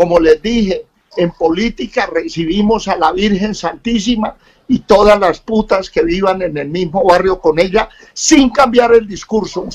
Como les dije, en política recibimos a la Virgen Santísima y todas las putas que vivan en el mismo barrio con ella sin cambiar el discurso.